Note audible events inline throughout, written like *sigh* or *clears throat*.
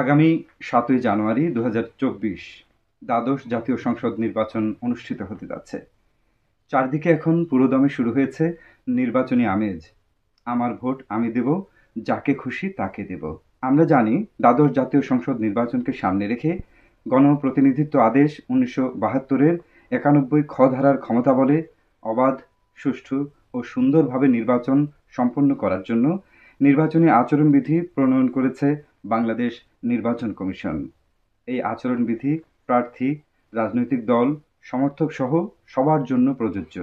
আগামী সাতই জানুয়ারি দু হাজার চব্বিশ দ্বাদশ জাতীয় সংসদ নির্বাচন অনুষ্ঠিত হতে যাচ্ছে। চারদিকে এখন পুরোদমে শুরু হয়েছে নির্বাচনী আমেজ। আমার ভোট আমি দেব, যাকে খুশি তাকে দেব। আমরা জানি দ্বাদশ জাতীয় সংসদ নির্বাচনকে সামনে রেখে গণপ্রতিনিধিত্ব আদেশ উনিশশো বাহাত্তরের একানব্বই খ ধারার ক্ষমতা বলে অবাধ, সুষ্ঠু ও সুন্দরভাবে নির্বাচন সম্পন্ন করার জন্য নির্বাচনী আচরণবিধি প্রণয়ন করেছে বাংলাদেশ নির্বাচন কমিশন। এই আচরণবিধি, প্রার্থী, রাজনৈতিক দল, সমর্থক সহ সবার জন্য প্রযোজ্য।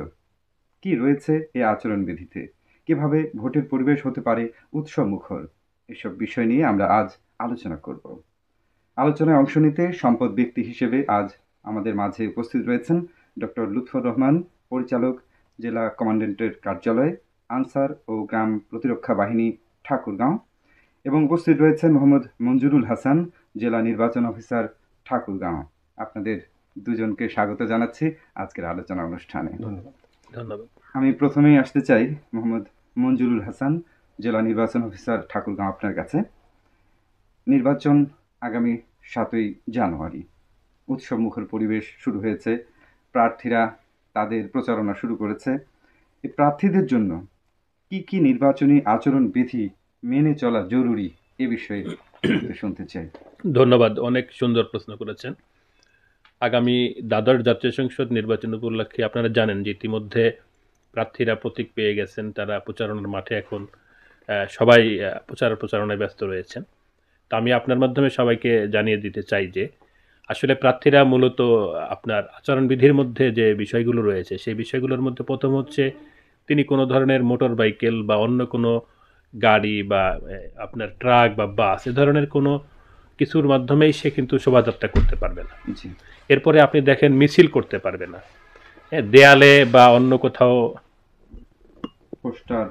কি রয়েছে এই আচরণবিধিতে? কীভাবে ভোটের পরিবেশ হতে পারে উৎসব মুখর? এসব বিষয় নিয়ে আমরা আজ আলোচনা করব। আলোচনায় অংশ নিতে সম্পদ ব্যক্তি হিসেবে আজ আমাদের মাঝে উপস্থিত রয়েছেন ডক্টর লুৎফর রহমান, পরিচালক জেলা কমান্ডেন্টের কার্যালয়, আনসার ও গ্রাম প্রতিরক্ষা বাহিনী, ঠাকুরগাঁও। এবং উপস্থিত রয়েছেন মোহাম্মদ মঞ্জুরুল হাসান জেলা নির্বাচন অফিসার ঠাকুরগাঁও। আপনাদের দুজনকে স্বাগত জানাচ্ছি আজকের আলোচনা অনুষ্ঠানে। ধন্যবাদ। ধন্যবাদ। আমি প্রথমেই আসতে চাই মোহাম্মদ মঞ্জুরুল হাসান জেলা নির্বাচন অফিসার ঠাকুরগাঁও আপনার কাছে। নির্বাচন আগামী সাতই জানুয়ারি। উৎসব মুখর পরিবেশ শুরু হয়েছে। প্রার্থীরা তাদের প্রচারণা শুরু করেছে। এই প্রার্থীদের জন্য কি কি নির্বাচনী আচরণ বিধি মেনে চলা জরুরি এ বিষয়ে *clears throat* শুনতে চাই। ধন্যবাদ অনেক সুন্দর প্রশ্ন করেছেন। আগামী দ্বাদশ জাতীয় সংসদ নির্বাচন উপলক্ষে আপনারা জানেন যে ইতিমধ্যে প্রার্থীরা প্রতীক পেয়ে গেছেন তারা প্রচারণার মাঠে এখন সবাই প্রচার প্রচারণায় ব্যস্ত রয়েছেন। তা আমি আপনার মাধ্যমে সবাইকে জানিয়ে দিতে চাই যে আসলে প্রার্থীরা মূলত আপনার আচরণবিধির মধ্যে যে বিষয়গুলো রয়েছে সেই বিষয়গুলোর মধ্যে প্রথম হচ্ছে তিনি কোনো ধরনের মোটর বাইকেল বা অন্য কোনো গাড়ি বা আপনার ট্রাক বা বাস এ ধরনের কোনো কিছুর মাধ্যমেই সে কিন্তু শোভাযাত্রা করতে পারবে না। এরপরে আপনি দেখেন মিছিল করতে পারবে না। দেয়ালে বা অন্য কোথাও পোস্টার।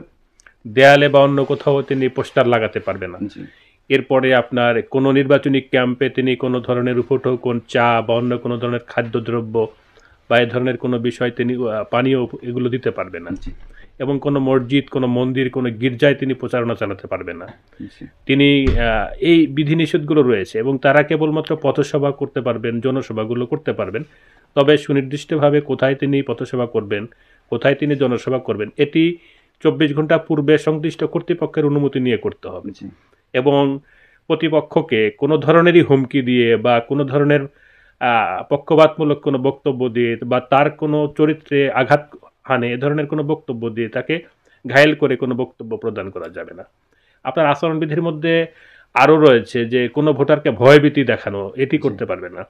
দেয়ালে বা অন্য কোথাও তিনি পোস্টার লাগাতে পারবে না। এরপরে আপনার কোনো নির্বাচনী ক্যাম্পে তিনি কোনো ধরনের উপটোকন চা বা অন্য কোনো ধরনের খাদ্যদ্রব্য বা এ ধরনের কোনো বিষয় তিনি পানীয় এগুলো দিতে পারবে না। এবং কোনো মসজিদ কোনো মন্দির কোনো গির্জায় তিনি প্রচারণা চালাতে পারবে না। তিনি এই বিধিনিষেধগুলো রয়েছে এবং তারা কেবলমাত্র পথসভা করতে পারবেন জনসভাগুলো করতে পারবেন। তবে সুনির্দিষ্টভাবে কোথায় তিনি পথসভা করবেন কোথায় তিনি জনসভা করবেন এটি চব্বিশ ঘণ্টা পূর্বে সংশ্লিষ্ট কর্তৃপক্ষের অনুমতি নিয়ে করতে হবে। এবং প্রতিপক্ষকে কোনো ধরনেরই হুমকি দিয়ে বা কোনো ধরনের পক্ষপাতমূলক কোনো বক্তব্য দিয়ে বা তার কোনো চরিত্রে আঘাত হানে এ ধরনের কোনো বক্তব্য দিয়ে তাকে ঘায়েল করে কোনো বক্তব্য প্রদান করা যাবে না। আপনার আচরণবিধির মধ্যে আরও রয়েছে যে কোনো ভোটারকে ভয়ভীতি দেখানো এটি করতে পারবে না।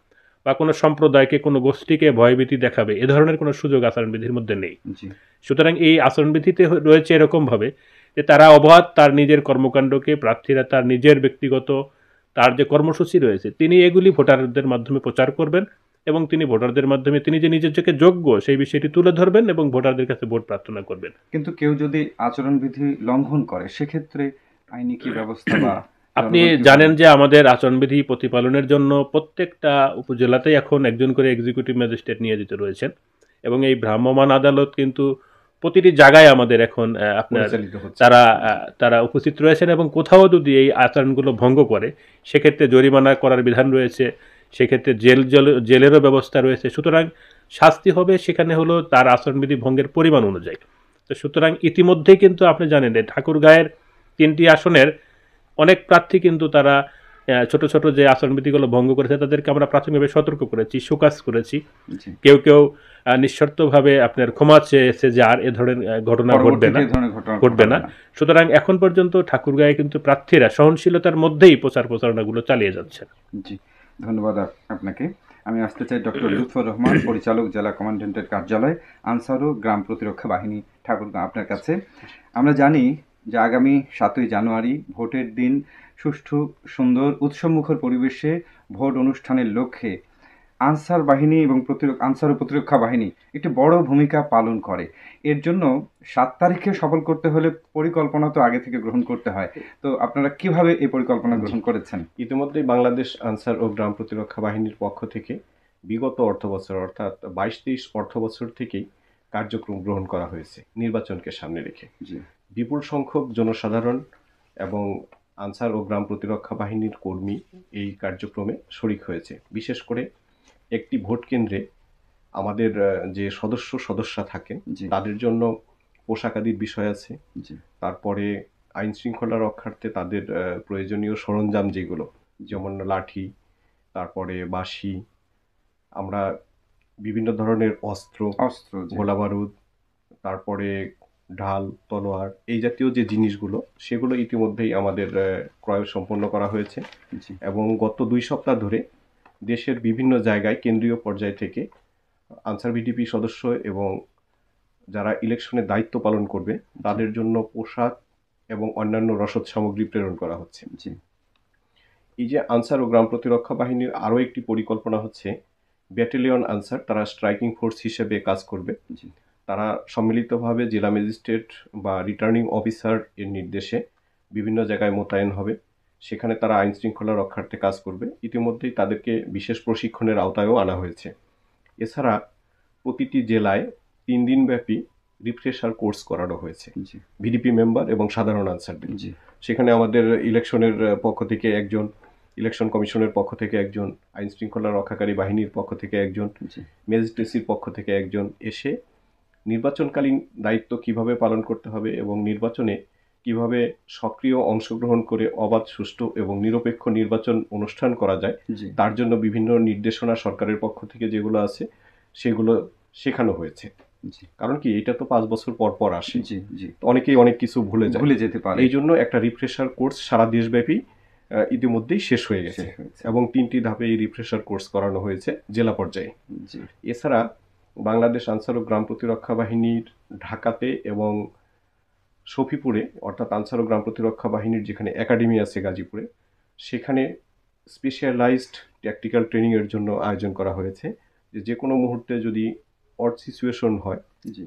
বা কোনো সম্প্রদায়কে কোনো গোষ্ঠীকে ভয়ভীতি দেখাবে এ ধরনের কোনো সুযোগ আচরণবিধির মধ্যে নেই। সুতরাং এই আচরণবিধিতে রয়েছে এরকমভাবে যে তারা অবাধ তার নিজের কর্মকাণ্ডকে প্রার্থীরা তার নিজের ব্যক্তিগত তার যে কর্মসূচি রয়েছে তিনি এগুলি ভোটারদের মাধ্যমে প্রচার করবেন। এবং তিনি ভোটারদের মাধ্যমে তিনি যে নিজের যে যোগ্য সেই বিষয়টি তুলে ধরবেন এবং ভোটারদের কাছে ভোট প্রার্থনা করবেন। কিন্তু কেউ যদি আচরণবিধি লঙ্ঘন করে সেক্ষেত্রে আইনি কি ব্যবস্থা বা *clears throat* আপনি জানেন যে আমাদের আচরণবিধি প্রতিপালনের জন্য প্রত্যেকটা উপজেলাতেই এখন একজন করে এক্সিকিউটিভ ম্যাজিস্ট্রেট নিয়োজিত রয়েছেন এবং এই ভ্রাম্যমাণ আদালত কিন্তু প্রতিটি জায়গায় আমাদের এখন আপনার তারা তারা উপস্থিত রয়েছেন এবং কোথাও যদি এই আচরণগুলো ভঙ্গ করে সেক্ষেত্রে জরিমানা করার বিধান রয়েছে। সেক্ষেত্রে জেল জেল- জেলেরও ব্যবস্থা রয়েছে। সুতরাং শাস্তি হবে সেখানে হলো তার আচরণবিধি ভঙ্গের পরিমাণ অনুযায়ী। তো সুতরাং ইতিমধ্যেই কিন্তু আপনি জানেন যে ঠাকুরগাঁয়ের তিনটি আসনের অনেক প্রার্থী কিন্তু তারা ছোট ছোট যে আচরণবিধিগুলো ভঙ্গ করেছে তাদেরকে আমরা প্রাথমিকভাবে সতর্ক করেছি সুকাজ করেছি। কেউ কেউ নিঃশর্তভাবে আপনার ক্ষমা চেয়েছে যে আর এ ধরনের ঘটনা ঘটবে না ঘটবে না। সুতরাং এখন পর্যন্ত ঠাকুরগাঁয়ে কিন্তু প্রার্থীরা সহনশীলতার মধ্যেই প্রচার প্রচারণাগুলো চালিয়ে যাচ্ছেন জি। ধন্যবাদ আপনাকে। আমি আসতে চাই ডক্টর *coughs* লুৎফর রহমান পরিচালক জেলা কমান্ডেন্টের কার্যালয় আনসার গ্রাম প্রতিরক্ষা বাহিনী। ঠাকুরগাঁও আপনার কাছে। আমরা জানি যে আগামী সাতই জানুয়ারি ভোটের দিন সুষ্ঠু সুন্দর উৎসবমুখর পরিবেশে ভোট অনুষ্ঠানের লক্ষ্যে আনসার বাহিনী এবং প্রতিরক আনসার ও প্রতিরক্ষা বাহিনী একটি বড় ভূমিকা পালন করে। এর জন্য সাত তারিখে সফল করতে হলে পরিকল্পনা তো আগে থেকে গ্রহণ করতে হয়। তো আপনারা কীভাবে এই পরিকল্পনা গ্রহণ করেছেন? ইতিমধ্যেই বাংলাদেশ আনসার ও গ্রাম প্রতিরক্ষা বাহিনীর পক্ষ থেকে বিগত অর্থ বছর অর্থাৎ বাইশ তেইশ অর্থ বছর থেকেই কার্যক্রম গ্রহণ করা হয়েছে নির্বাচনকে সামনে রেখে। বিপুল সংখ্যক জনসাধারণ এবং আনসার ও গ্রাম প্রতিরক্ষা বাহিনীর কর্মী এই কার্যক্রমে শরিক হয়েছে। বিশেষ করে একটি ভোট কেন্দ্রে আমাদের যে সদস্য সদস্যা থাকেন তাদের জন্য পোশাকাদির বিষয় আছে। তারপরে আইন শৃঙ্খলা রক্ষার্থে তাদের প্রয়োজনীয় সরঞ্জাম যেগুলো যেমন লাঠি তারপরে বাঁশি আমরা বিভিন্ন ধরনের অস্ত্র অস্ত্র গোলা বারুদ তারপরে ঢাল তলোয়ার এই জাতীয় যে জিনিসগুলো সেগুলো ইতিমধ্যেই আমাদের ক্রয় সম্পন্ন করা হয়েছে। এবং গত দুই সপ্তাহ ধরে দেশের বিভিন্ন জায়গায় কেন্দ্রীয় পর্যায় থেকে আনসার ভিডিপি সদস্য এবং যারা ইলেকশনে দায়িত্ব পালন করবে তাদের জন্য পোশাক এবং অন্যান্য রসদ সামগ্রী প্রেরণ করা হচ্ছে। জি। এই যে আনসার ও গ্রাম প্রতিরক্ষা বাহিনীর আরও একটি পরিকল্পনা হচ্ছে ব্যাটালিয়ন আনসার তারা স্ট্রাইকিং ফোর্স হিসেবে কাজ করবে। জি। তারা সম্মিলিতভাবে জেলা ম্যাজিস্ট্রেট বা রিটার্নিং অফিসার এর নির্দেশে বিভিন্ন জায়গায় মোতায়েন হবে। সেখানে তারা আইন শৃঙ্খলা রক্ষার্থে কাজ করবে। ইতিমধ্যেই তাদেরকে বিশেষ প্রশিক্ষণের আওতায়ও আনা হয়েছে। এছাড়া প্রতিটি জেলায় তিন দিনব্যাপী রিফ্রেশার কোর্স করানো হয়েছে। ভিডিপি মেম্বার এবং সাধারণ আনসারদের সেখানে আমাদের ইলেকশনের পক্ষ থেকে একজন ইলেকশন কমিশনের পক্ষ থেকে একজন আইন শৃঙ্খলা রক্ষাকারী বাহিনীর পক্ষ থেকে একজন ম্যাজিস্ট্রেসির পক্ষ থেকে একজন এসে নির্বাচনকালীন দায়িত্ব কীভাবে পালন করতে হবে এবং নির্বাচনে কীভাবে সক্রিয় অংশগ্রহণ করে অবাধ সুষ্ঠু এবং নিরপেক্ষ নির্বাচন অনুষ্ঠান করা যায় তার জন্য বিভিন্ন নির্দেশনা সরকারের পক্ষ থেকে যেগুলো আছে সেগুলো শেখানো হয়েছে। কারণ কি এটা তো পাঁচ বছর পর পর আসে। জি জি। অনেকেই অনেক কিছু ভুলে যায়। ভুলে যেতে পারে। এই জন্য একটা রিফ্রেশার কোর্স সারা দেশব্যাপী ইতিমধ্যেই শেষ হয়ে গেছে। এবং তিনটি ধাপে এই রিফ্রেশার কোর্স করানো হয়েছে জেলা পর্যায়ে। এছাড়া বাংলাদেশ আনসার ও গ্রাম প্রতিরক্ষা বাহিনীর ঢাকাতে এবং সফিপুরে অর্থাৎ আনসার ও গ্রাম প্রতিরক্ষা বাহিনীর যেখানে একাডেমি আছে গাজীপুরে সেখানে স্পেশালাইজড ট্যাকটিক্যাল ট্রেনিংয়ের জন্য আয়োজন করা হয়েছে। যে যে কোনো মুহূর্তে যদি অড সিচুয়েশন হয়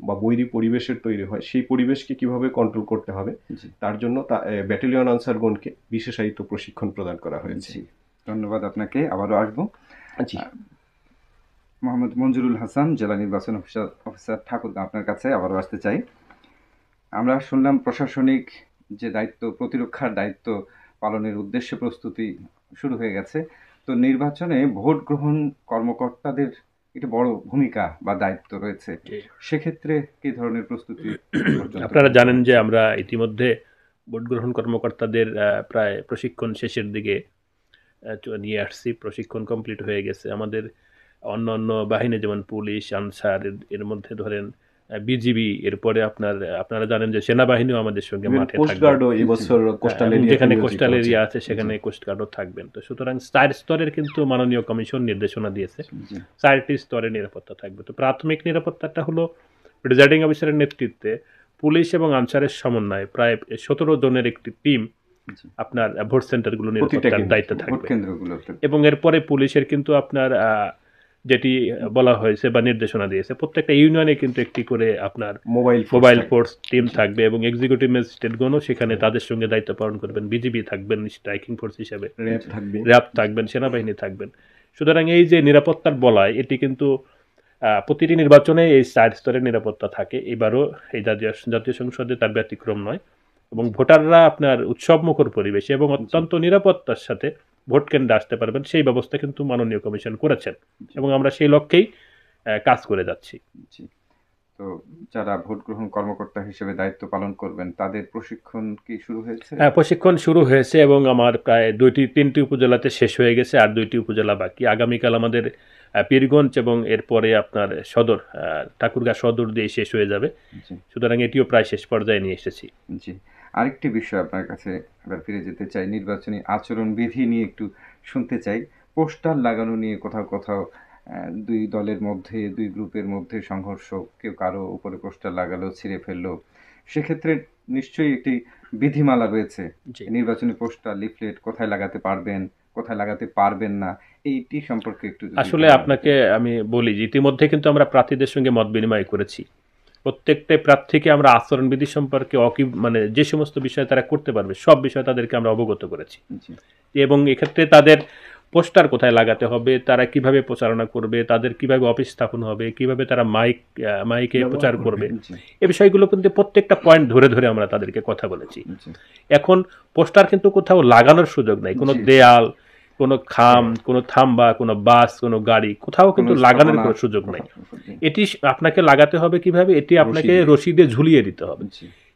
বা বৈরী পরিবেশের তৈরি হয় সেই পরিবেশকে কীভাবে কন্ট্রোল করতে হবে তার জন্য তা ব্যাটালিয়ন আনসারগণকে বিশেষায়িত প্রশিক্ষণ প্রদান করা হয়েছে। ধন্যবাদ আপনাকে আবারও আসব। জি। মোহাম্মদ মঞ্জুরুল হাসান জেলা নির্বাচন অফিসার অফিসার ঠাকুর আপনার কাছে আবারও আসতে চাই। আমরা শুনলাম প্রশাসনিক যে দায়িত্ব প্রতিরক্ষার দায়িত্ব পালনের উদ্দেশ্যে প্রস্তুতি শুরু হয়ে গেছে। তো নির্বাচনে ভোট গ্রহণ কর্মকর্তাদের একটা বড় ভূমিকা বা দায়িত্ব রয়েছে। সেক্ষেত্রে কি ধরনের প্রস্তুতি *clears throat* আপনারা জানেন যে আমরা ইতিমধ্যে ভোট গ্রহণ কর্মকর্তাদের প্রায় প্রশিক্ষণ শেষের দিকে নিয়ে আসছি। প্রশিক্ষণ কমপ্লিট হয়ে গেছে। আমাদের অন্য অন্য বাহিনী যেমন পুলিশ আনসার এর- এর মধ্যে ধরেন বিজিবি এরপরে আপনার আপনারা জানেন যে সেনাবাহিনীও আমাদের সঙ্গে মাঠে এরিয়া যেখানে কোস্টাল এরিয়া আছে সেখানে কোস্ট গার্ডও থাকবেন। তো সুতরাং চার স্তরের কিন্তু মাননীয় কমিশন নির্দেশনা দিয়েছে। চারটি স্তরে নিরাপত্তা থাকবে। তো প্রাথমিক নিরাপত্তাটা হলো প্রিজাইডিং অফিসারের নেতৃত্বে পুলিশ এবং আনসারের সমন্বয়ে প্রায় সতেরো জনের একটি টিম আপনার ভোট সেন্টারগুলো নিরাপত্তার দায়িত্বে থাকবে। এবং এরপরে পুলিশের কিন্তু আপনার আহ, যেটি বলা হয়েছে বা নির্দেশনা দিয়েছে প্রত্যেকটা ইউনিয়নে কিন্তু একটি করে আপনার মোবাইল মোবাইল ফোর্স টিম থাকবে এবং এক্সিকিউটিভ ম্যাজিস্ট্রেটগণও সেখানে তাদের সঙ্গে দায়িত্ব পালন করবেন বিজিবি থাকবেন স্ট্রাইকিং ফোর্স হিসেবে। র্যাব থাকবেন সেনাবাহিনী থাকবেন। সুতরাং এই যে নিরাপত্তার বলয় এটি কিন্তু আহ, প্রতিটি নির্বাচনে এই চার স্তরের নিরাপত্তা থাকে। এবারও এই জাতীয় জাতীয় সংসদে তার ব্যতিক্রম নয়। এবং ভোটাররা আপনার উৎসবমুখর পরিবেশে এবং অত্যন্ত নিরাপত্তার সাথে ভোট কেন্দ্রে আসতে পারবেন সেই ব্যবস্থা কিন্তু মাননীয় কমিশন করেছেন এবং আমরা সেই লক্ষ্যেই কাজ করে যাচ্ছি। জি। তো যারা ভোট গ্রহণ কর্মকর্তা হিসেবে দায়িত্ব পালন করবেন তাদের প্রশিক্ষণ কি শুরু হয়েছে? হ্যাঁ প্রশিক্ষণ শুরু হয়েছে এবং আমার প্রায় দুইটি তিনটি উপজেলাতে শেষ হয়ে গেছে আর দুইটি উপজেলা বাকি। আগামীকাল আমাদের পীরগঞ্জ এবং এরপরে আপনার সদর ঠাকুরগাঁ সদর দিয়ে শেষ হয়ে যাবে। সুতরাং এটিও প্রায় শেষ পর্যায়ে নিয়ে এসেছি। জি। আরেকটি বিষয় আপনার কাছে এবার ফিরে যেতে চাই নির্বাচনী আচরণ বিধি নিয়ে একটু শুনতে চাই। পোস্টার লাগানো নিয়ে কোথাও কোথাও দুই দলের মধ্যে দুই গ্রুপের মধ্যে সংঘর্ষ কেউ কারও উপরে পোস্টার লাগালো ছিঁড়ে ফেলল। সেক্ষেত্রে নিশ্চয়ই একটি বিধিমালা রয়েছে। নির্বাচনী পোস্টার লিফলেট কোথায় লাগাতে পারবেন কোথায় লাগাতে পারবেন না এইটি সম্পর্কে একটু আসলে আপনাকে আমি বলি যে ইতিমধ্যে কিন্তু আমরা প্রার্থীদের সঙ্গে মত বিনিময় করেছি। প্রত্যেকটা প্রার্থীকে আমরা আচরণবিধি সম্পর্কে অকি মানে যে সমস্ত বিষয় তারা করতে পারবে সব বিষয় তাদেরকে আমরা অবগত করেছি। এবং এক্ষেত্রে তাদের পোস্টার কোথায় লাগাতে হবে তারা কীভাবে প্রচারণা করবে তাদের কীভাবে অফিস স্থাপন হবে কীভাবে তারা মাইক মাইকে প্রচার করবে। এ বিষয়গুলো কিন্তু প্রত্যেকটা পয়েন্ট ধরে ধরে আমরা তাদেরকে কথা বলেছি। এখন পোস্টার কিন্তু কোথাও লাগানোর সুযোগ নাই কোনো দেয়াল কোনো খাম কোনো থাম্বা কোনো বাস কোনো গাড়ি কোথাও কিন্তু লাগানোর কোনো সুযোগ নাই। এটি আপনাকে লাগাতে হবে কীভাবে? এটি আপনাকে রশি দিয়ে। ঝুলিয়ে দিতে হবে।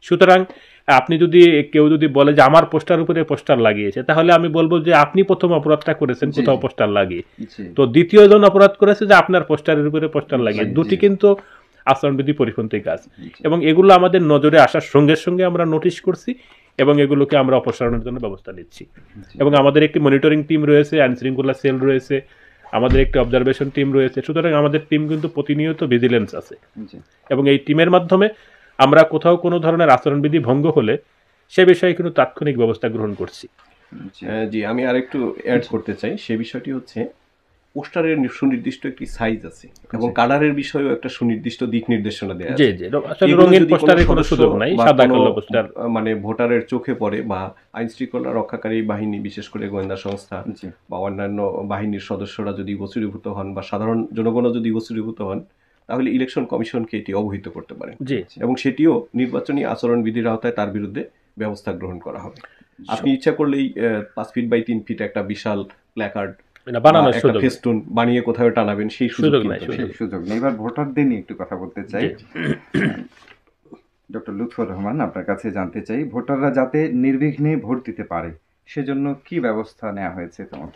সুতরাং আপনি যদি কেউ যদি বলে যে আমার পোস্টার উপরে পোস্টার লাগিয়েছে তাহলে আমি বলব যে আপনি প্রথম অপরাধটা করেছেন কোথাও পোস্টার লাগিয়ে। তো দ্বিতীয় জন অপরাধ করেছে যে আপনার পোস্টারের উপরে পোস্টার লাগিয়ে। দুটি কিন্তু আচরণবিধি পরিপন্থী কাজ। এবং এগুলো আমাদের নজরে আসার সঙ্গে সঙ্গে আমরা নোটিশ করছি এবং এগুলোকে আমরা অপসারণের জন্য ব্যবস্থা নিচ্ছি। এবং আমাদের একটি মনিটরিং টিম রয়েছে আইন শৃঙ্খলা সেল রয়েছে আমাদের একটি অবজারভেশন টিম রয়েছে। সুতরাং আমাদের টিম কিন্তু প্রতিনিয়ত ভিজিলেন্স আছে। এবং এই টিমের মাধ্যমে আমরা কোথাও কোনো ধরনের আচরণবিধি ভঙ্গ হলে সে বিষয়ে কিন্তু তাৎক্ষণিক ব্যবস্থা গ্রহণ করছি। জি আমি আর একটু অ্যাড করতে চাই। সে বিষয়টি হচ্ছে পোস্টারের সুনির্দিষ্ট একটি সাইজ আছে এবং কালারের বিষয়েও একটা সুনির্দিষ্ট দিক নির্দেশনা দেওয়া জি আছে। জি আসলে রঙিন পোস্টারের কোনো সুযোগ নাই সাদা কালো পোস্টার। মানে ভোটারের চোখে পড়ে বা আইন শৃঙ্খলা রক্ষাকারী বাহিনী বিশেষ করে গোয়েন্দা সংস্থা বা অন্যান্য বাহিনীর সদস্যরা যদি গোচরীভূত হন বা সাধারণ জনগণও যদি গোচরীভূত হন তাহলে ইলেকশন কমিশনকে এটি অবহিত করতে পারেন জি এবং সেটিও নির্বাচনী আচরণ বিধির আওতায় তার বিরুদ্ধে ব্যবস্থা গ্রহণ করা হবে। আপনি ইচ্ছা করলেই পাঁচ ফিট বাই তিন ফিট একটা বিশাল প্ল্যাকার্ড এটা বানানোর সুযোগ। ফেস্টুন বানিয়ে কোথাও টানাবেন সেই সুযোগ নাই, সুযোগ নেই। এবার ভোটারদের নিয়ে একটু কথা বলতে চাই। *coughs* ডক্টর লুৎফর রহমান আপনার কাছে জানতে চাই ভোটাররা যাতে নির্বিঘ্নে ভোট দিতে পারে সেজন্য কি ব্যবস্থা নেওয়া হয়েছে আহ,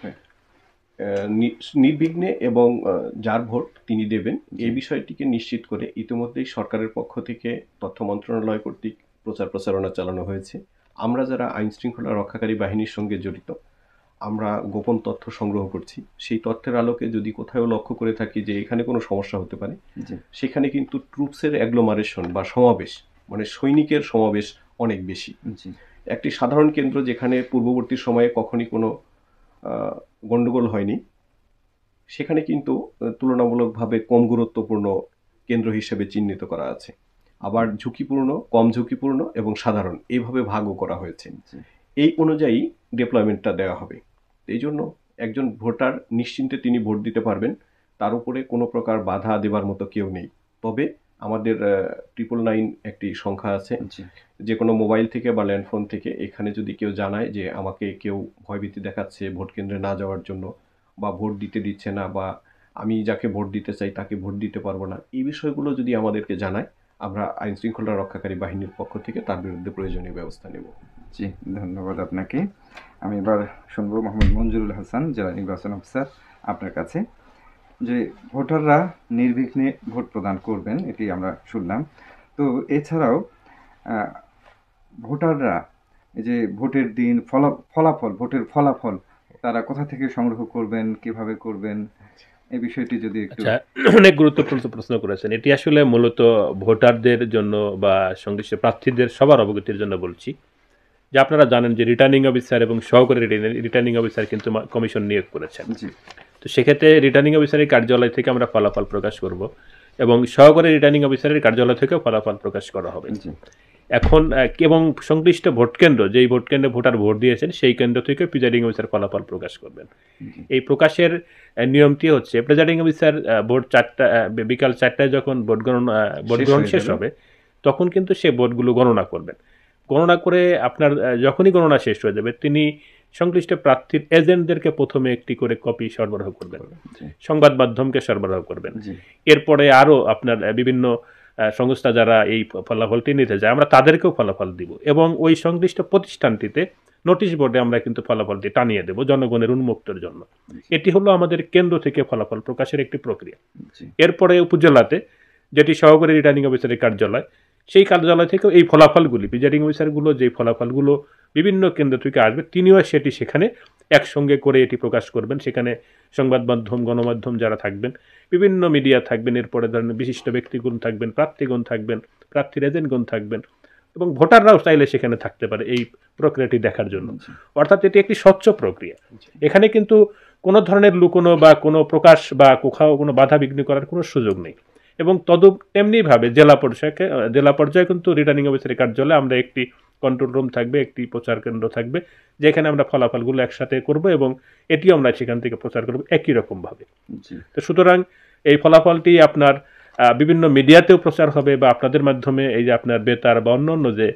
নির্বিঘ্নে এবং আহ, যার ভোট তিনি দেবেন এই বিষয়টিকে নিশ্চিত করে ইতিমধ্যেই সরকারের পক্ষ থেকে তথ্য মন্ত্রণালয় কর্তৃক প্রচার প্রচারণা চালানো হয়েছে। আমরা যারা আইন শৃঙ্খলা রক্ষাকারী বাহিনীর সঙ্গে জড়িত আমরা গোপন তথ্য সংগ্রহ করছি সেই তথ্যের আলোকে যদি কোথাও লক্ষ্য করে থাকি যে এখানে কোনো সমস্যা হতে পারে সেখানে কিন্তু ট্রুপসের অ্যাগ্লোমারেশন বা সমাবেশ মানে সৈনিকের সমাবেশ অনেক বেশি। একটি সাধারণ কেন্দ্র যেখানে পূর্ববর্তী সময়ে কখনই কোনো গণ্ডগোল হয়নি সেখানে কিন্তু তুলনামূলকভাবে কম গুরুত্বপূর্ণ কেন্দ্র হিসেবে চিহ্নিত করা আছে। আবার ঝুঁকিপূর্ণ কম ঝুঁকিপূর্ণ এবং সাধারণ এইভাবে ভাগও করা হয়েছে। এই অনুযায়ী ডেপ্লয়মেন্টটা দেওয়া হবে। এই জন্য একজন ভোটার নিশ্চিন্তে তিনি ভোট দিতে পারবেন। তার উপরে কোনো প্রকার বাধা দেবার মতো কেউ নেই। তবে আমাদের ট্রিপল নাইন একটি সংখ্যা আছে। যে কোনো মোবাইল থেকে বা ল্যান্ডফোন থেকে এখানে যদি কেউ জানায় যে আমাকে কেউ ভয়ভীতি দেখাচ্ছে ভোট কেন্দ্রে না যাওয়ার জন্য বা ভোট দিতে দিচ্ছে না বা আমি যাকে ভোট দিতে চাই তাকে ভোট দিতে পারব না এই বিষয়গুলো যদি আমাদেরকে জানায় আমরা আইন শৃঙ্খলা রক্ষাকারী বাহিনীর পক্ষ থেকে তার বিরুদ্ধে প্রয়োজনীয় ব্যবস্থা নেব। জি ধন্যবাদ আপনাকে। আমি এবার শুনব মোহাম্মদ মঞ্জুরুল হাসান, জেলা নির্বাচন অফিসার, আপনার কাছে। যে ভোটাররা নির্বিঘ্নে ভোট প্রদান করবেন, এটি আমরা শুনলাম। তো এছাড়াও ভোটাররা যে ভোটের দিন ফলা, ফলাফল, ভোটের ফলাফল তারা কোথা থেকে সংগ্রহ করবেন, কীভাবে করবেন এই বিষয়টি যদি আচ্ছা অনেক গুরুত্বপূর্ণ প্রশ্ন করেছেন। এটি আসলে মূলত ভোটারদের জন্য বা সংশ্লিষ্ট প্রার্থীদের সবার অবগতির জন্য বলছি। যে আপনারা জানেন যে রিটার্নিং অফিসার এবং সহকারী রিটার্নিং অফিসার কিন্তু কমিশন নিয়োগ করেছেন। তো সেক্ষেত্রে রিটার্নিং অফিসারের কার্যালয় থেকে আমরা ফলাফল প্রকাশ করব এবং সহকারী রিটার্নিং অফিসারের কার্যালয় থেকেও ফলাফল প্রকাশ করা হবে। এখন এবং সংশ্লিষ্ট ভোট কেন্দ্র যেই ভোট কেন্দ্রে ভোটার ভোট দিয়েছেন সেই কেন্দ্র থেকে প্রিজাইডিং অফিসার ফলাফল প্রকাশ করবেন। এই প্রকাশের নিয়মটি হচ্ছে প্রেজাইডিং অফিসার ভোট চারটা বিকাল চারটায় যখন ভোট গণনা ভোট গ্রহণ শেষ হবে তখন কিন্তু সে ভোটগুলো গণনা করবেন। গণনা করে আপনার যখনই গণনা শেষ হয়ে যাবে তিনি সংশ্লিষ্ট প্রার্থীর এজেন্টদেরকে প্রথমে একটি করে কপি সরবরাহ করবেন। সংবাদ মাধ্যমকে সরবরাহ করবেন। এরপরে আরও আপনার বিভিন্ন সংস্থা যারা এই ফলাফলটি নিতে যায় আমরা তাদেরকেও ফলাফল দিব এবং ওই সংশ্লিষ্ট প্রতিষ্ঠানটিতে নোটিশ বোর্ডে আমরা কিন্তু ফলাফলটি টানিয়ে দেব জনগণের উন্মুক্তর জন্য। এটি হলো আমাদের কেন্দ্র থেকে ফলাফল প্রকাশের একটি প্রক্রিয়া। এরপরে উপজেলাতে যেটি সহকারী রিটার্নিং অফিসারের কার্যালয় সেই কার্যালয় থেকেও এই ফলাফলগুলি প্রিজাইডিং অফিসারগুলো যে ফলাফলগুলো বিভিন্ন কেন্দ্র থেকে আসবে তিনিও সেটি সেখানে একসঙ্গে করে এটি প্রকাশ করবেন। সেখানে সংবাদ মাধ্যম গণমাধ্যম যারা থাকবেন বিভিন্ন মিডিয়া থাকবেন এরপরে ধরেন বিশিষ্ট ব্যক্তিগণ থাকবেন প্রার্থীগণ থাকবেন প্রার্থীর এজেন্টগণ থাকবেন এবং ভোটাররাও চাইলে সেখানে থাকতে পারে এই প্রক্রিয়াটি দেখার জন্য। অর্থাৎ এটি একটি স্বচ্ছ প্রক্রিয়া। এখানে কিন্তু কোনো ধরনের লুকোনো বা কোনো প্রকাশ বা কোথাও কোনো বাধা বিঘ্ন করার কোনো সুযোগ নেই। এবং তদ এমনিভাবে জেলা পর্যায়ে জেলা পর্যায়ে কিন্তু রিটার্নিং অফিসারের কার্যালয়ে আমরা একটি কন্ট্রোল রুম থাকবে একটি প্রচার কেন্দ্র থাকবে যেখানে আমরা ফলাফলগুলো একসাথে করব এবং এটিও আমরা সেখান থেকে প্রচার করব একই রকমভাবে। তো সুতরাং এই ফলাফলটি আপনার বিভিন্ন মিডিয়াতেও প্রচার হবে বা আপনাদের মাধ্যমে এই যে আপনার বেতার বা অন্যান্য যে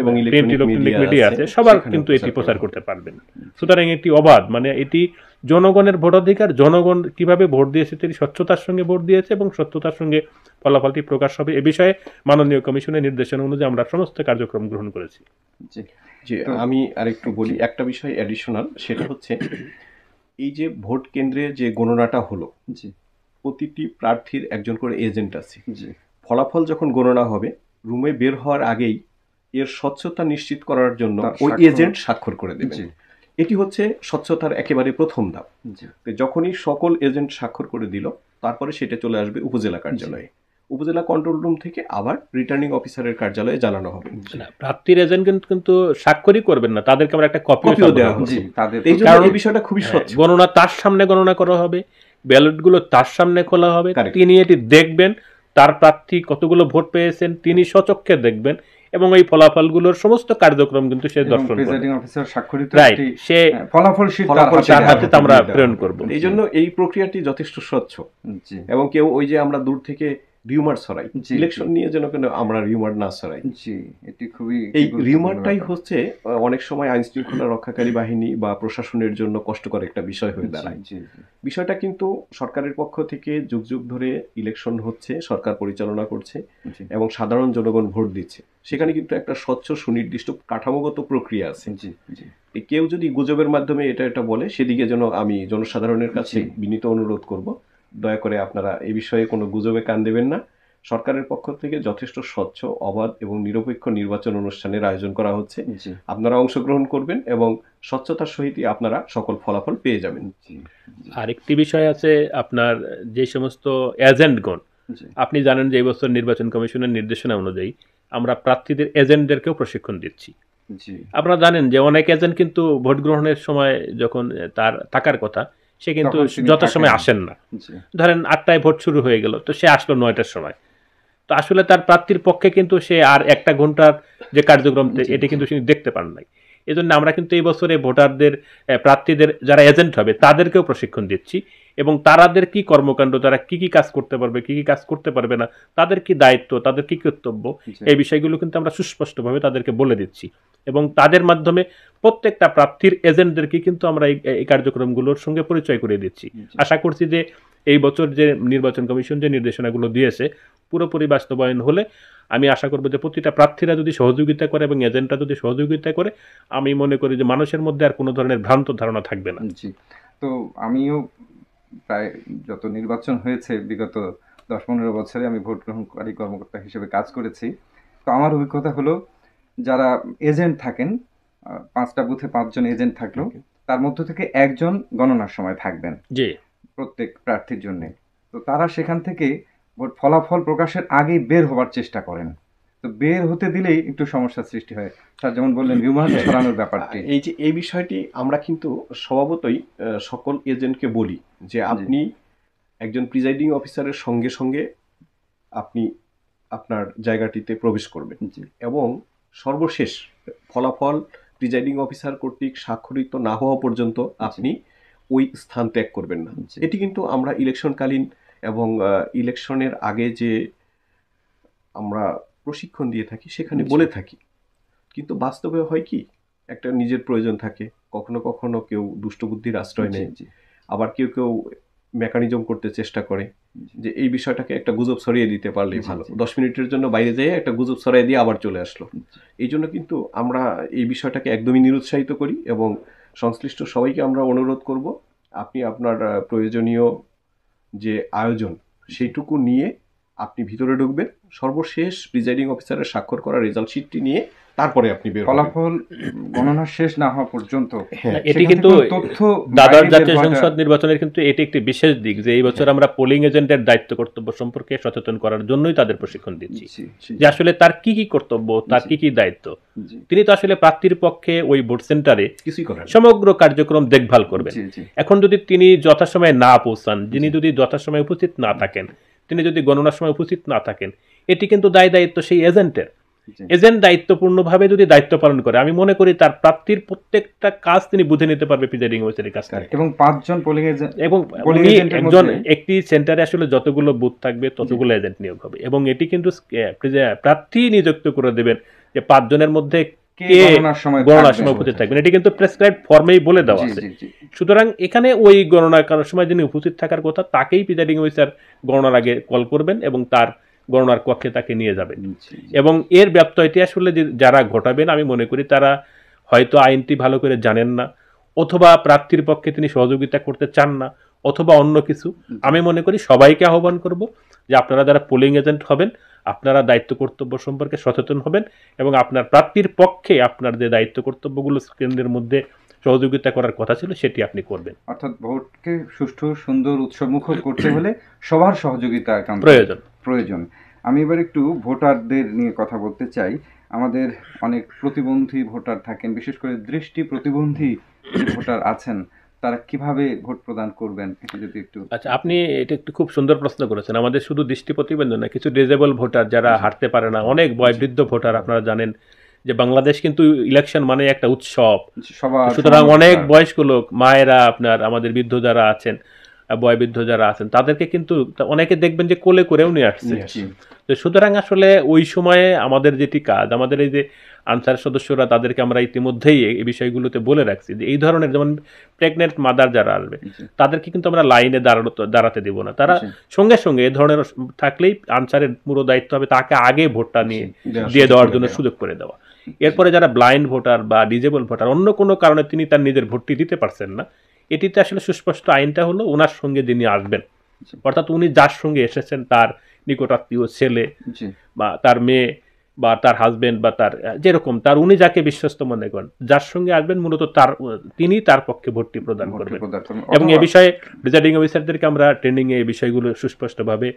এবং electronic মিডিয়া আছে সবার কিন্তু এটি প্রচার করতে পারবেন। সুতরাং এটি অবাধ মানে এটি জনগণের ভোটাধিকার জনগণ কীভাবে ভোট দিয়েছে তিনি স্বচ্ছতার সঙ্গে ভোট দিয়েছে এবং সত্যতার সঙ্গে ফলাফলটি প্রকাশ হবে এ বিষয়ে মাননীয় কমিশনের নির্দেশনা অনুযায়ী আমরা সমস্ত কার্যক্রম গ্রহণ করেছি। জি যে আমি আরেকটু বলি একটা বিষয় অ্যাডিশনাল সেটা হচ্ছে এই যে ভোট কেন্দ্রে যে গণনাটা হলো জি। প্রতিটি প্রার্থীর একজন করে এজেন্ট আছে। জি। ফলাফল যখন গণনা হবে রুমে বের হওয়ার আগেই এর স্বচ্ছতা নিশ্চিত করার জন্য ওই এজেন্ট স্বাক্ষর করে দেবে জি। এটি হচ্ছে স্বচ্ছতার একেবারে প্রথম ধাপ। যখনই সকল এজেন্ট স্বাক্ষর করে দিল তারপরে সেটা চলে আসবে উপজেলা কার্যালয়ে। উপজেলা কন্ট্রোল রুম থেকে আবার রিটার্নিং অফিসারের কার্যালয়ে জানানো হবে। না, প্রার্থীর এজেন্ট কিন্তু স্বাক্ষরই করবেন না তাদেরকে আমরা একটা কপি কপিও দেওয়া হবে। তাদের এই কারণ- বিষয়টা খুবই স্বচ্ছ। গণনা তার সামনে গণনা করা হবে ব্যালটগুলো তার সামনে খোলা হবে। তিনি এটি দেখবেন তার প্রার্থী কতগুলো ভোট পেয়েছেন তিনি সচক্ষে দেখবেন। এবং এই ফলাফলগুলোর সমস্ত কার্যক্রম কিন্তু সে দর্শন করবে সে ফলাফল তার হাতে আমরা প্রেরণ করব। এই জন্য এই প্রক্রিয়াটি যথেষ্ট স্বচ্ছ। এবং কেউ ওই যে আমরা দূর থেকে রিউমার ছড়াই। ইলেকশন নিয়ে যেন কেন আমরা রিউমার না ছড়াই। জি এটি খুবই এই রিউমারটাই হচ্ছে অনেক সময় আইন শৃঙ্খলা রক্ষাকারী বাহিনী বা প্রশাসনের জন্য কষ্টকর একটা বিষয় হয়ে দাঁড়ায়। বিষয়টা কিন্তু সরকারের পক্ষ থেকে যুগ যুগ ধরে ইলেকশন হচ্ছে সরকার পরিচালনা করছে এবং সাধারণ জনগণ ভোট দিচ্ছে। সেখানে কিন্তু একটা স্বচ্ছ সুনির্দিষ্ট কাঠামোগত প্রক্রিয়া আছে। জি জি। কেউ যদি গুজবের মাধ্যমে এটা এটা বলে সেদিকে যেন আমি জনসাধারণের কাছে বিনীত অনুরোধ করব। দয়া করে আপনারা এ বিষয়ে কোনো গুজবে কান দেবেন না। সরকারের পক্ষ থেকে যথেষ্ট স্বচ্ছ অবাধ এবং নিরপেক্ষ নির্বাচন অনুষ্ঠানের আয়োজন করা হচ্ছে। আপনারা অংশগ্রহণ করবেন এবং স্বচ্ছতার সহিতই আপনারা সকল ফলাফল পেয়ে যাবেন। আরেকটি বিষয় আছে আপনার যে সমস্ত এজেন্টগণ আপনি জানেন যে এই বছর নির্বাচন কমিশনের নির্দেশনা অনুযায়ী আমরা প্রার্থীদের এজেন্টদেরকেও প্রশিক্ষণ দিচ্ছি। আপনারা জানেন যে অনেক এজেন্ট কিন্তু ভোট গ্রহণের সময় যখন তার থাকার কথা সে কিন্তু যথাসময় আসেন না। ধরেন আটটায় ভোট শুরু হয়ে গেল তো সে আসলো নয়টার সময়। তো আসলে তার প্রার্থীর পক্ষে কিন্তু সে আর একটা ঘণ্টার যে কার্যক্রম এটা এটি কিন্তু তিনি দেখতে পান নাই। এই জন্য আমরা কিন্তু এই বছরে ভোটারদের প্রার্থীদের যারা এজেন্ট হবে তাদেরকেও প্রশিক্ষণ দিচ্ছি। এবং তারাদের কি কর্মকাণ্ড তারা কি কি কাজ করতে পারবে কি কি কাজ করতে পারবে না তাদের কি দায়িত্ব তাদের কি কর্তব্য এই বিষয়গুলো কিন্তু আমরা সুস্পষ্টভাবে তাদেরকে বলে দিচ্ছি। এবং তাদের মাধ্যমে প্রত্যেকটা প্রার্থীর এজেন্টদেরকে কিন্তু আমরা এই এই কার্যক্রমগুলোর সঙ্গে পরিচয় করে দিচ্ছি। আশা করছি যে এই বছর যে নির্বাচন কমিশন যে নির্দেশনাগুলো দিয়েছে পুরোপুরি বাস্তবায়ন হলে আমি আশা করব যে প্রতিটা প্রার্থীরা যদি সহযোগিতা করে এবং এজেন্টরা যদি সহযোগিতা করে আমি মনে করি যে মানুষের মধ্যে আর কোনো ধরনের ভ্রান্ত ধারণা থাকবে না। জি। তো আমিও প্রায় যত নির্বাচন হয়েছে বিগত দশ পনেরো বছরে আমি ভোট গ্রহণকারী কর্মকর্তা হিসেবে কাজ করেছি। তো আমার অভিজ্ঞতা হলো যারা এজেন্ট থাকেন পাঁচটা বুথে পাঁচজন এজেন্ট থাকল তার মধ্য থেকে একজন গণনার সময় থাকবেন। জি। প্রত্যেক প্রার্থীর জন্য। তো তারা সেখান থেকে ভোট ফলাফল প্রকাশের আগেই বের হবার চেষ্টা করেন। তো বের হতে দিলেই একটু সমস্যার সৃষ্টি হয়। স্যার যেমন বললেন রিউমার ছড়ানোর ব্যাপারটি। এই যে এই বিষয়টি আমরা কিন্তু স্বভাবতই সকল এজেন্টকে বলি যে আপনি একজন প্রিজাইডিং অফিসারের সঙ্গে সঙ্গে আপনি আপনার জায়গাটিতে প্রবেশ করবেন। এবং সর্বশেষ ফলাফল প্রিজাইডিং অফিসার কর্তৃক স্বাক্ষরিত না হওয়া পর্যন্ত আপনি ওই স্থান ত্যাগ করবেন না। এটি কিন্তু আমরা ইলেকশনকালীন এবং ইলেকশনের আগে যে আমরা প্রশিক্ষণ দিয়ে থাকি সেখানে বলে থাকি। কিন্তু বাস্তবে হয় কি? একটা নিজের প্রয়োজন থাকে। কখনো কখনো কেউ দুষ্টবুদ্ধির আশ্রয় নেয়। জি। আবার কেউ কেউ মেকানিজম করতে চেষ্টা করে যে এই বিষয়টাকে একটা গুজব ছড়িয়ে দিতে পারলেই ভালো। দশ মিনিটের জন্য বাইরে যেয়ে একটা গুজব ছড়িয়ে দিয়ে আবার চলে আসলো। এই জন্য কিন্তু আমরা এই বিষয়টাকে একদমই নিরুৎসাহিত করি এবং সংশ্লিষ্ট সবাইকে আমরা অনুরোধ করব আপনি আপনার প্রয়োজনীয় যে আয়োজন সেইটুকু নিয়ে আপনি ভিতরে ঢুকবেন সর্বশেষ প্রিজাইডিং অফিসারের স্বাক্ষর করা রেজাল্ট শিটটি নিয়ে তারপরে আপনি বের ফলাফল গণনা শেষ না হওয়া পর্যন্ত হ্যাঁ। এটি কিন্তু তথ্য দাদার জাতীয় সংসদ নির্বাচনের কিন্তু এটি একটি বিশেষ দিক যে এই বছর আমরা পোলিং এজেন্টের দায়িত্ব কর্তব্য সম্পর্কে সচেতন করার জন্যই তাদের প্রশিক্ষণ দিচ্ছি। যে আসলে তার কি কি কর্তব্য তার কি কি দায়িত্ব। তিনি তো আসলে প্রার্থীর পক্ষে ওই ভোট সেন্টারে কিছুই করেন না। সমগ্র কার্যক্রম দেখভাল করবেন। এখন যদি তিনি যথাসময়ে না পৌঁছান যিনি যদি যথাসময়ে উপস্থিত না থাকেন তিনি যদি গণনার সময় উপস্থিত না থাকেন এটি কিন্তু দায় দায়িত্ব সেই এজেন্টের। এজেন্ট দায়িত্বপূর্ণভাবে যদি দায়িত্ব পালন করে আমি মনে করি তার প্রাপ্তির প্রত্যেকটা কাজ তিনি বুঝে নিতে পারবে প্রিজাইডিং অফিসারের কাছ থেকে। এবং পাঁচজন পোলিং এজেন্ট এবং একজন একটি সেন্টারে আসলে যতগুলো বুথ থাকবে ততগুলো এজেন্ট নিয়োগ হবে। এবং এটি কিন্তু প্রার্থী নিযুক্ত করে দেবেন যে পাঁচজনের মধ্যে কে কে গণনার সময় গণনার থাকবে? সময় উপস্থিত থাকবেন এটি কিন্তু প্রেসক্রাইব ফর্মেই বলে দেওয়া আছে জি, জি। সুতরাং এখানে ওই গণনা করার সময় যিনি উপস্থিত থাকার কথা তাকেই প্রিজাইডিং অফিসার গণনার আগে কল করবেন এবং তার গণনার কক্ষে তাকে নিয়ে যাবেন জি, জি। এবং এর ব্যত্যয়টি আসলে যারা ঘটাবেন আমি মনে করি তারা হয়তো আইনটি ভালো করে জানেন না অথবা প্রার্থীর পক্ষে তিনি সহযোগিতা করতে চান না অথবা অন্য কিছু আমি মনে করি সবাইকে আহ্বান করব যে আপনারা যারা পোলিং এজেন্ট হবেন আপনারা দায়িত্ব কর্তব্য সম্পর্কে সচেতন হবেন এবং আপনার প্রাপ্তির পক্ষে আপনার যে দায়িত্ব কর্তব্যগুলো কেন্দ্রের মধ্যে সহযোগিতা করার কথা ছিল সেটি আপনি করবেন। অর্থাৎ ভোটকে সুষ্ঠু সুন্দর উৎসবমুখর করতে হলে সবার সহযোগিতা প্রয়োজন। প্রয়োজন। আমি এবার একটু ভোটারদের নিয়ে কথা বলতে চাই। আমাদের অনেক প্রতিবন্ধী ভোটার থাকেন বিশেষ করে দৃষ্টি প্রতিবন্ধী যে ভোটার আছেন তারা কীভাবে ভোট প্রদান করবেন এটা যদি একটু আচ্ছা আপনি এটা একটু খুব সুন্দর প্রশ্ন করেছেন। আমাদের শুধু দৃষ্টি প্রতিবন্ধী না কিছু ডিজেবল ভোটার যারা হাঁটতে পারে না অনেক বয়বৃদ্ধ ভোটার আপনারা জানেন যে বাংলাদেশ কিন্তু ইলেকশন মানে একটা উৎসব। সুতরাং অনেক বয়স্ক লোক মায়েরা আপনার আমাদের বৃদ্ধ যারা আছেন বয়বৃদ্ধ যারা আছেন তাদেরকে কিন্তু অনেকে দেখবেন যে কোলে করেও নিয়ে আসছে। তো সুতরাং আসলে ওই সময়ে আমাদের যেটি কাজ আমাদের এই যে আনসার সদস্যরা তাদেরকে আমরা ইতিমধ্যেই এই বিষয়গুলোতে বলে রাখছি যে এই ধরনের যেমন প্রেগনেন্ট মাদার যারা আসবে তাদেরকে কিন্তু আমরা লাইনে দাঁড়ানো দাঁড়াতে দেব না। তারা সঙ্গে সঙ্গে এ ধরনের থাকলেই আনসারের পুরো দায়িত্ব হবে তাকে আগে ভোটটা নিয়ে দিয়ে দেওয়ার জন্য সুযোগ করে দেওয়া। এরপরে যারা ব্লাইন্ড ভোটার বা ডিজেবল ভোটার অন্য কোনো কারণে তিনি তার নিজের ভোটটি দিতে পারছেন না এটিতে আসলে সুস্পষ্ট আইনটা হলো ওনার সঙ্গে যিনি আসবেন অর্থাৎ উনি যার সঙ্গে এসেছেন তার নিকটাত্মীয় ছেলে বা তার মেয়ে বা তার হাজবেন্ড বা তার যেরকম তার উনি যাকে বিশ্বস্ত মনে করেন যার সঙ্গে আসবেন মূলত তার তিনি তার পক্ষে ভর্তি প্রদান করবেন। এবং এ বিষয়ে রিজার্ডিং অফিসারদেরকে আমরা ট্রেনিং এই বিষয়গুলো সুস্পষ্টভাবে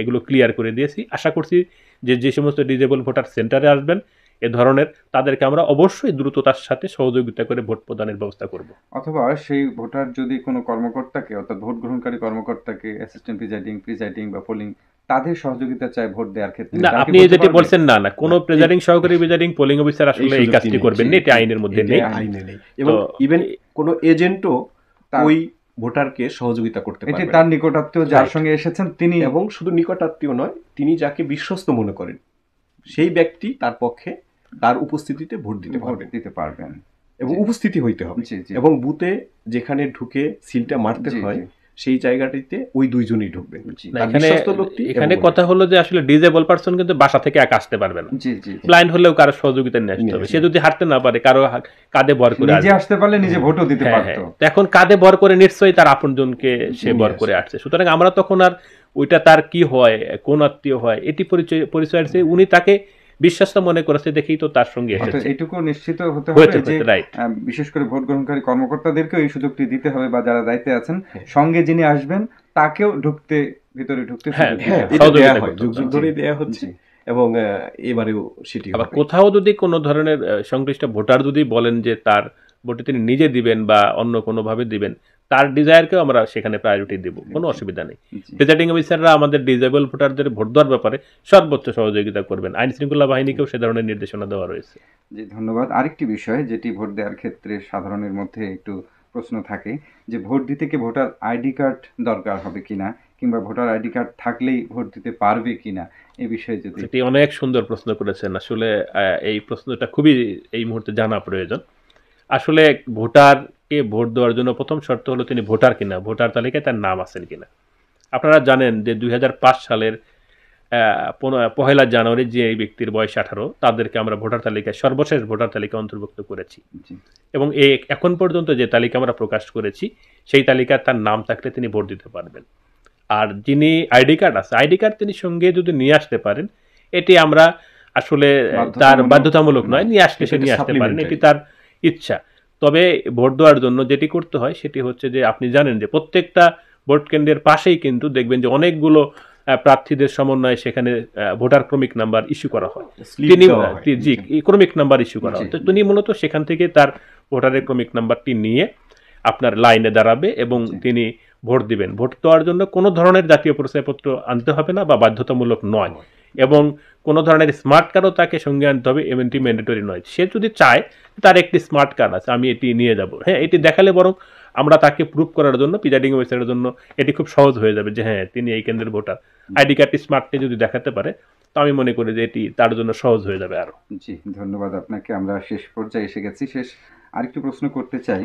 এগুলো ক্লিয়ার করে দিয়েছি। আশা করছি যে যে সমস্ত ডিজেবল ভোটার সেন্টারে আসবেন এ ধরনের তাদেরকে আমরা অবশ্যই দ্রুততার সাথে সহযোগিতা করে ভোট প্রদানের ব্যবস্থা করব। অথবা সেই ভোটার যদি কোনো কর্মকর্তাকে অর্থাৎ ভোট গ্রহণকারী কর্মকর্তাকে অ্যাসিস্ট্যান্ট প্রিজাইডিং প্রিজাইডিং বা পোলিং তাদের সহযোগিতা চাই ভোট দেওয়ার ক্ষেত্রে। না আপনি যেটি বলছেন না না। কোনো প্রিজাইডিং সহকারী প্রিজাইডিং পোলিং অফিসার আসলে এই কাজটি করবেন না এটি আইনের মধ্যে নেই। আইনে নেই। এবং ইভেন কোনো এজেন্টও ওই ভোটারকে সহযোগিতা করতে এটি তার নিকটাত্মীয় যার সঙ্গে এসেছেন তিনি। এবং শুধু নিকটাত্মীয় নয় তিনি যাকে বিশ্বস্ত মনে করেন সেই ব্যক্তি তার পক্ষে তার উপস্থিতিতে ভোট দিতে ভোট পারবেন। দিতে পারবেন। এবং উপস্থিতি হইতে হবে। এবং বুথে যেখানে ঢুকে সিলটা মারতে হয় সেই জায়গাটিতে ওই দুইজনই তার এখানে এখানে কথা হলো যে আসলে ডিজেবল পারসন কিন্তু বাসা থেকে একা আসতে পারবে না। জি জি ব্লাইন্ড হলেও কারও সহযোগিতা নিয়ে আসতে হবে। সে যদি হাঁটতে না পারে কারও কাঁধে ভর করে নিজে আসতে পারলে নিজে ভোটও দিতে হ্যাঁ, পারতো। হ্যাঁ। তো এখন কাঁধে ভর করে নিশ্চয়ই তার আপনজনকে সে ভর করে আসছে। সুতরাং আমরা তখন আর ওইটা তার কি হয় কোন আত্মীয় হয় এটি পরিচয় পরিচয় চেয়ে উনি তাকে বিশ্বাস মনে করেছে দেখেই তো তার সঙ্গে এসেছে। এইটুকু নিশ্চিত হতে হবে যে বিশেষ করে ভোট গ্রহণকারী কর্মকর্তাদেরকেও এই সুযোগটি দিতে হবে বা যারা দায়িত্বে আছেন হ্যাঁ। সঙ্গে যিনি আসবেন তাকেও ঢুকতে ভিতরে ঢুকতে হ্যাঁ, হ্যাঁ যুগ যুগ ধরেই দেয়া হচ্ছে এবং আহ, এবারেও সেটি আবার কোথাও যদি কোনো ধরনের সংশ্লিষ্ট ভোটার যদি বলেন যে তার ভোটে তিনি নিজে দিবেন বা অন্য কোনো ভাবে দিবেন তার ডিজায়ারকেও আমরা সেখানে প্রায়োরিটি দেব কোনো অসুবিধা নেই। প্রিজাইডিং অফিসাররা আমাদের ডিজেবল ভোটারদের ভোট দেওয়ার ব্যাপারে সর্বোচ্চ সহযোগিতা করবেন। আইন শৃঙ্খলা বাহিনীকেও সে ধরনের নির্দেশনা দেওয়া রয়েছে। জি ধন্যবাদ। আরেকটি বিষয় যেটি ভোট দেওয়ার ক্ষেত্রে সাধারণের মধ্যে একটু প্রশ্ন থাকে যে ভোট দিতে কি ভোটার আইডি কার্ড দরকার হবে কিনা কিংবা ভোটার আইডি কার্ড থাকলেই ভোট দিতে পারবে কিনা এই বিষয়ে যদি এটি অনেক সুন্দর প্রশ্ন করেছেন। আসলে এই প্রশ্নটা খুবই এই মুহূর্তে জানা প্রয়োজন। আসলে ভোটারকে ভোট দেওয়ার জন্য প্রথম শর্ত হলো তিনি ভোটার কিনা ভোটার তালিকায় তার নাম আছেন কিনা। আপনারা জানেন যে দুই হাজার পাঁচ সালের পহেলা জানুয়ারি যে এই ব্যক্তির বয়স আঠারো তাদেরকে আমরা ভোটার তালিকায় সর্বশেষ ভোটার তালিকা অন্তর্ভুক্ত করেছি। এবং এই এখন পর্যন্ত যে তালিকা আমরা প্রকাশ করেছি সেই তালিকায় তার নাম থাকলে তিনি ভোট দিতে পারবেন। আর যিনি আইডি কার্ড আছে আইডি কার্ড তিনি সঙ্গে যদি নিয়ে আসতে পারেন এটি আমরা আসলে তার বাধ্যতামূলক নয়। নিয়ে আসলে সে নিয়ে আসতে পারেন এটি তার ইচ্ছা। তবে ভোট দেওয়ার জন্য যেটি করতে হয় সেটি হচ্ছে যে আপনি জানেন যে প্রত্যেকটা ভোট কেন্দ্রের পাশেই কিন্তু দেখবেন যে অনেকগুলো প্রার্থীদের সমন্বয়ে সেখানে ভোটার ক্রমিক নাম্বার ইস্যু করা হয়। তিনি জি ক্রমিক নাম্বার ইস্যু করা হয়। তো তিনি মূলত সেখান থেকে তার ভোটারের ক্রমিক নাম্বারটি নিয়ে আপনার লাইনে দাঁড়াবে এবং তিনি ভোট দিবেন। ভোট দেওয়ার জন্য কোনো ধরনের জাতীয় পরিচয়পত্র আনতে হবে না বা বাধ্যতামূলক নয়। এবং কোনো ধরনের স্মার্ট কার্ডও তাকে সঙ্গে আনতে হবে এমনটি ম্যান্ডেটরি নয়। সে যদি চায় তার একটি স্মার্ট কার্ড আছে আমি এটি নিয়ে যাব। হ্যাঁ এটি দেখালে বরং আমরা তাকে প্রুভ করার জন্য প্রিজাইডিং অফিসারের জন্য এটি খুব সহজ হয়ে যাবে যে হ্যাঁ তিনি এই কেন্দ্রের ভোটার। আইডি কার্ডটি স্মার্টলি যদি দেখাতে পারে তো আমি মনে করি যে এটি তার জন্য সহজ হয়ে যাবে আরও। জি ধন্যবাদ আপনাকে। আমরা শেষ পর্যায়ে এসে গেছি। শেষ আরেকটু প্রশ্ন করতে চাই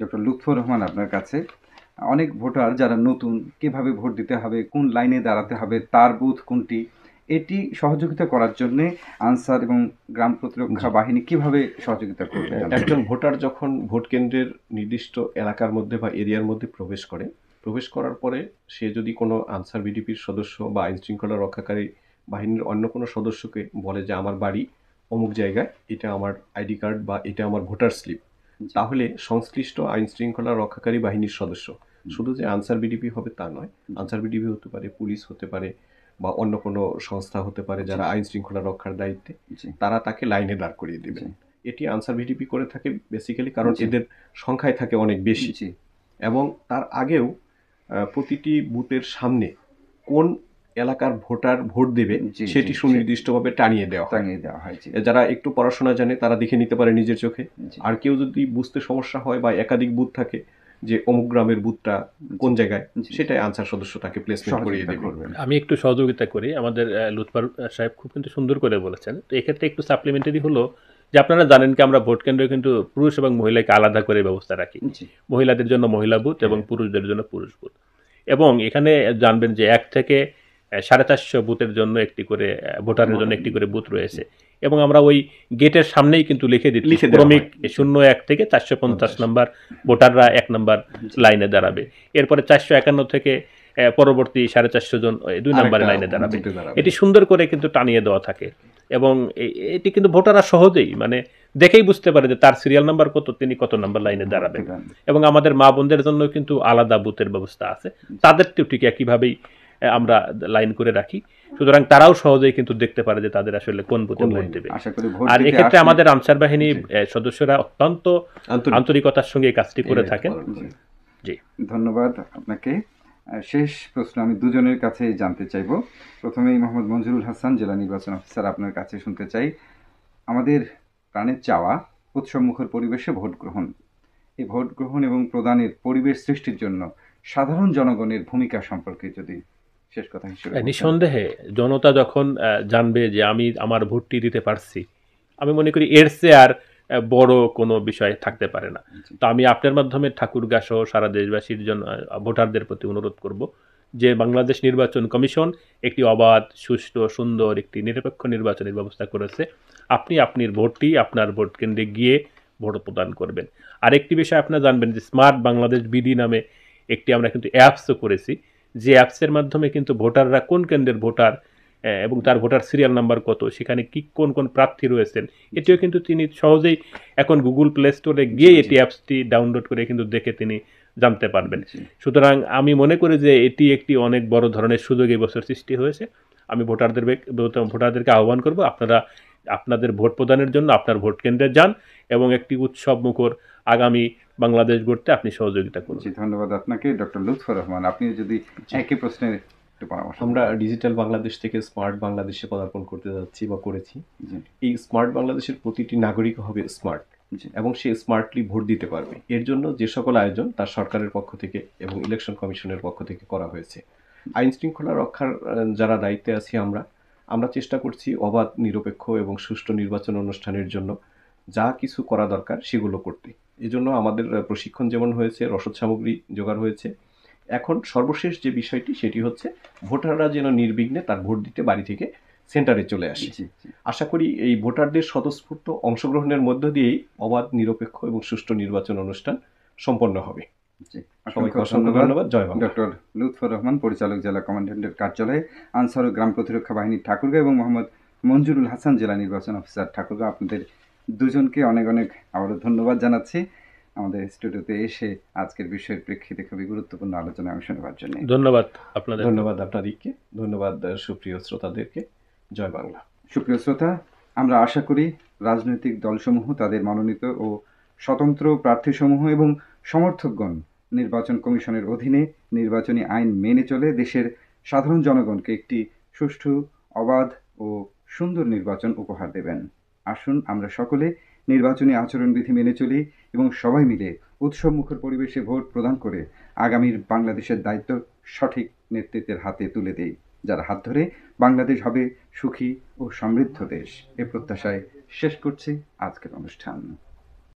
ডক্টর লুৎফর রহমান আপনার কাছে। অনেক ভোটার যারা নতুন কীভাবে ভোট দিতে হবে কোন লাইনে দাঁড়াতে হবে তার বুথ কোনটি এটি সহযোগিতা করার জন্য আনসার এবং গ্রাম প্রতিরক্ষা বাহিনী কীভাবে সহযোগিতা করবে? একজন ভোটার যখন ভোট কেন্দ্রের নির্দিষ্ট এলাকার মধ্যে বা এরিয়ার মধ্যে প্রবেশ করে প্রবেশ করার পরে সে যদি কোনো আনসার বিডিপির সদস্য বা আইন শৃঙ্খলা রক্ষাকারী বাহিনীর অন্য কোনো সদস্যকে বলে যে আমার বাড়ি অমুক জায়গায় এটা আমার আইডি কার্ড বা এটা আমার ভোটার স্লিপ। তাহলে সংশ্লিষ্ট আইন শৃঙ্খলা রক্ষাকারী বাহিনীর সদস্য শুধু যে আনসার বিডিপি হবে তা নয় আনসার বিডিপি হতে পারে পুলিশ হতে পারে বা অন্য কোনো সংস্থা হতে পারে যারা আইন শৃঙ্খলা রক্ষার দায়িত্বে তারা তাকে লাইনে দাঁড় করিয়ে দেবেন এটি আনসার ভিডিপি করে থাকে বেসিক্যালি কারণ এদের সংখ্যায় থাকে অনেক বেশি। এবং তার আগেও প্রতিটি বুথের সামনে কোন এলাকার ভোটার ভোট দেবে সেটি সুনির্দিষ্টভাবে টানিয়ে দেওয়া হয়। টাঙিয়ে দেওয়া হয় যারা একটু পড়াশোনা জানে তারা দেখে নিতে পারে নিজের চোখে। আর কেউ যদি বুঝতে সমস্যা হয় বা একাধিক বুথ থাকে যে অমুক গ্রামের বুথটা কোন জায়গায় সেটাই আনসার সদস্য তাকে প্লেসমেন্ট করিয়ে দেবে। আমি একটু সহযোগিতা করি। আমাদের আহ, লুৎফর সাহেব খুব কিন্তু সুন্দর করে বলেছেন। তো এক্ষেত্রে একটু সাপ্লিমেন্টারি হলো যে আপনারা জানেন কি আমরা ভোট কেন্দ্রে কিন্তু পুরুষ এবং মহিলাকে আলাদা করে ব্যবস্থা রাখি। মহিলাদের জন্য মহিলা বুথ এবং পুরুষদের জন্য পুরুষ বুথ। এবং এখানে জানবেন যে এক থেকে সাড়ে চারশো বুথের জন্য একটি করে ভোটারের জন্য একটি করে বুথ রয়েছে। এবং আমরা ওই গেটের সামনেই কিন্তু লিখে দিচ্ছি ক্রমিক শূন্য এক থেকে চারশো পঞ্চাশ। নাম্বার ভোটাররা এক নাম্বার লাইনে দাঁড়াবে। এরপরে চারশো একান্ন থেকে পরবর্তী সাড়ে চারশো জন দুই নাম্বারে আরেকটা লাইনে দাঁড়াবে। এটি সুন্দর করে কিন্তু টানিয়ে দেওয়া থাকে। এবং এটি কিন্তু ভোটাররা সহজেই মানে দেখেই বুঝতে পারে যে তার সিরিয়াল নাম্বার কত তিনি কত নাম্বার লাইনে দাঁড়াবেন। এবং আমাদের মা বোনদের জন্য কিন্তু আলাদা বুথের ব্যবস্থা আছে। তাদেরটিও ঠিক একইভাবেই আমরা লাইন করে রাখি। সুতরাং তারাও সহজেই কিন্তু দেখতে পারে যে তাদের আসলে কোন বুথে ভোট দেবে। আর এক্ষেত্রে আমাদের আনসার বাহিনী সদস্যরা অত্যন্ত আন্তরিকতার সঙ্গে এই কাজটি করে থাকেন। জি। ধন্যবাদ আপনাকে। শেষ প্রশ্ন আমি দুজনের কাছে জানতে চাইব। প্রথমেই মোহাম্মদ মঞ্জুরুল হাসান জেলা নির্বাচন অফিসার আপনার কাছে শুনতে চাই। আমাদের প্রাণের চাওয়া উৎসবমুখর পরিবেশে ভোট গ্রহণ। এই ভোট গ্রহণ এবং প্রদানের পরিবেশ সৃষ্টির জন্য সাধারণ জনগণের ভূমিকা সম্পর্কে যদি শেষ কথা হিসেবে নিঃসন্দেহে জনতা যখন জানবে যে আমি আমার ভোটটি দিতে পারছি আমি মনে করি এর চেয়ে আর বড় কোনো বিষয় থাকতে পারে না। তো আমি আপনার মাধ্যমে ঠাকুরগা সহ সারা দেশবাসীর জন্য ভোটারদের প্রতি অনুরোধ করব যে বাংলাদেশ নির্বাচন কমিশন একটি অবাধ সুষ্ঠু সুন্দর একটি নিরপেক্ষ নির্বাচনের ব্যবস্থা করেছে। আপনি আপনার ভোটটি আপনার ভোট কেন্দ্রে গিয়ে ভোট প্রদান করবেন। আরেকটি বিষয় আপনারা জানবেন যে স্মার্ট বাংলাদেশ বিডি নামে একটি আমরা কিন্তু অ্যাপসও করেছি। যে অ্যাপসের মাধ্যমে কিন্তু ভোটাররা কোন কেন্দ্রের ভোটার এবং তার ভোটার সিরিয়াল নাম্বার কত সেখানে কি কোন কোন প্রার্থী রয়েছেন এটিও কিন্তু তিনি সহজেই এখন গুগল প্লে স্টোরে গিয়ে। এটি অ্যাপসটি ডাউনলোড করে কিন্তু দেখে তিনি জানতে পারবেন। সুতরাং আমি মনে করি যে এটি একটি অনেক বড় ধরনের সুযোগ এই বছর সৃষ্টি হয়েছে। আমি ভোটারদের ভোটারদেরকে আহ্বান করব আপনারা আপনাদের ভোট প্রদানের জন্য আপনার ভোট কেন্দ্রে যান এবং একটি উৎসব মুখর আগামী বাংলাদেশ গড়তে আপনি সহযোগিতা করুন। ধন্যবাদ আপনাকে ডক্টর লুৎফর রহমান। আপনি যদি একই প্রশ্নের আমরা ডিজিটাল বাংলাদেশ থেকে স্মার্ট বাংলাদেশে পদার্পণ করতে যাচ্ছি বা করেছি। এই স্মার্ট বাংলাদেশের প্রতিটি নাগরিক হবে স্মার্ট জি। এবং সে স্মার্টলি ভোট দিতে পারবে। এর জন্য যে সকল আয়োজন তার সরকারের পক্ষ থেকে এবং ইলেকশন কমিশনের পক্ষ থেকে করা হয়েছে। আইন শৃঙ্খলা রক্ষার যারা দায়িত্বে আছি আমরা আমরা চেষ্টা করছি অবাধ নিরপেক্ষ এবং সুষ্ঠু নির্বাচন অনুষ্ঠানের জন্য যা কিছু করা দরকার সেগুলো করতে। এজন্য আমাদের প্রশিক্ষণ যেমন হয়েছে রসদ সামগ্রী জোগাড় হয়েছে। এখন সর্বশেষ যে বিষয়টি সেটি হচ্ছে ভোটাররা যেন নির্বিঘ্নে তার ভোট দিতে বাড়ি থেকে সেন্টারে চলে আসে। আশা করি এই ভোটারদের স্বতঃস্ফূর্ত অংশগ্রহণের মধ্য দিয়েই অবাধ নিরপেক্ষ এবং সুষ্ঠু নির্বাচন অনুষ্ঠান সম্পন্ন হবে। সবাইকে অসংখ্য অসংখ্য ধন্যবাদ। জয় ডক্টর লুৎফর রহমান পরিচালক জেলা কমান্ড্যান্টের কার্যালয়ে আনসার ও গ্রাম প্রতিরক্ষা বাহিনী ঠাকুরগাঁও এবং মোহাম্মদ মঞ্জুরুল হাসান জেলা নির্বাচন অফিসার। ঠাকুরগাঁও আপনাদের দুজনকে অনেক অনেক আবারও ধন্যবাদ জানাচ্ছি। আমাদের স্টুডিওতে এসে আজকের বিষয়ের প্রেক্ষিতে খুবই গুরুত্বপূর্ণ আলোচনায় অংশ নেওয়ার জন্য ধন্যবাদ আপনাদের। ধন্যবাদ আপনাদেরকে। ধন্যবাদ সুপ্রিয় শ্রোতাদেরকে। জয় বাংলা। সুপ্রিয় শ্রোতা আমরা আশা করি রাজনৈতিক দলসমূহ তাদের মনোনীত ও স্বতন্ত্র প্রার্থীসমূহ এবং সমর্থকগণ নির্বাচন কমিশনের অধীনে নির্বাচনী আইন মেনে চলে দেশের সাধারণ জনগণকে একটি সুষ্ঠু অবাধ ও সুন্দর নির্বাচন উপহার দেবেন। আসুন, আমরা সকলে নির্বাচনী আচরণবিধি মেনে চলি এবং সবাই মিলে উৎসবমুখর পরিবেশে ভোট প্রদান করে আগামীর বাংলাদেশের দায়িত্ব সঠিক নেতৃত্বের হাতে তুলে দেই, যার হাত ধরে বাংলাদেশ হবে সুখী ও সমৃদ্ধ দেশ। এ প্রত্যাশায় শেষ করছি আজকের অনুষ্ঠান।